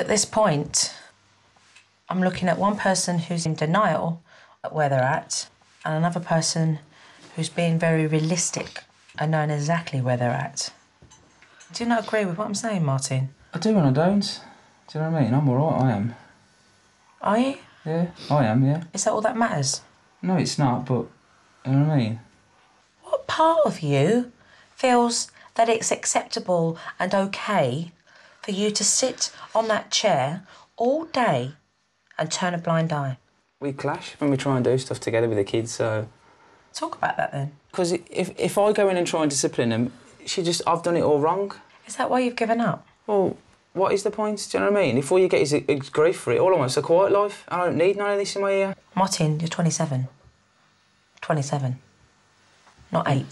At this point, I'm looking at one person who's in denial at where they're at, and another person who's being very realistic and knowing exactly where they're at. Do you not agree with what I'm saying, Martin? I do and I don't. Do you know what I mean? I'm alright, I am. Are you? Yeah, I am, yeah. Is that all that matters? No, it's not, but you know what I mean? What part of you feels that it's acceptable and okay for you to sit on that chair all day and turn a blind eye? We clash when we try and do stuff together with the kids, so. Talk about that then. Because if, if I go in and try and discipline them, she just, I've done it all wrong. Is that why you've given up? Well, what is the point? Do you know what I mean? If all you get is, is grief for it, all I want is a quiet life. I don't need none of this in my ear. Martin, you're 27. 27. Not eight.